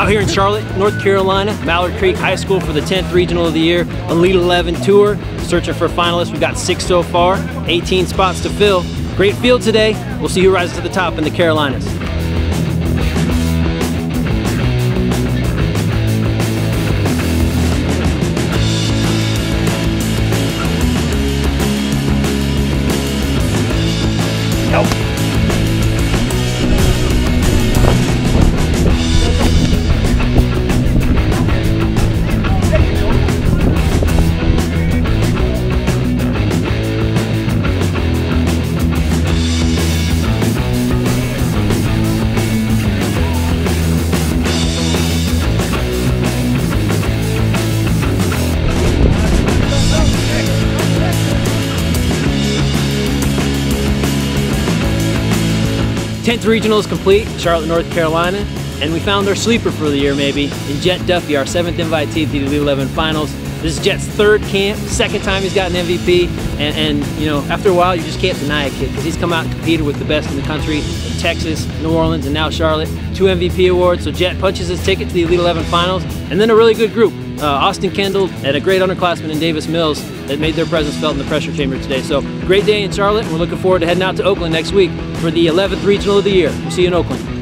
Out here in Charlotte, North Carolina, Mallard Creek High School for the 10th Regional of the Year, Elite 11 Tour. Searching for finalists. We've got six so far, 18 spots to fill. Great field today. We'll see who rises to the top in the Carolinas. Tenth regional is complete, Charlotte, North Carolina, and we found our sleeper for the year maybe in Jett Duffey, our seventh invitee to the Elite 11 Finals. This is Jett's third camp, second time he's got an MVP, and, and you know after a while you just can't deny a kid because he's come out and competed with the best in the country in Texas, New Orleans, and now Charlotte. Two MVP awards, so Jett punches his ticket to the Elite 11 Finals, and then a really good group. Uh, Austin Kendall and a great underclassman in Davis Mills that made their presence felt in the pressure chamber today. So great day in Charlotte, we're looking forward to heading out to Oakland next week for the 11th Regional of the year. We'll see you in Oakland.